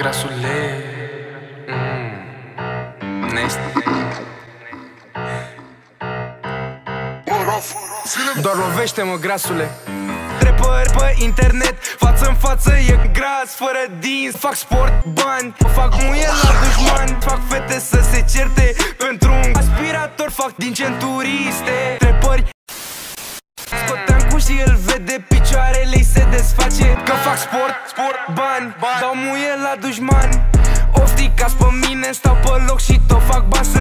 Grasuleț. Mm. Nasty Doar lovește-mă, grasule. Trepăr pe internet, față în față e gras Fără dinți, fac sport, bani. Fac muie la dușman Fac fete să se certe Pentru un aspirator Fac din centuriste. Trepări. Scoteam cu și el vede picioarele se desface Că fac sport, sport, bani, bani. Dau muie la dușman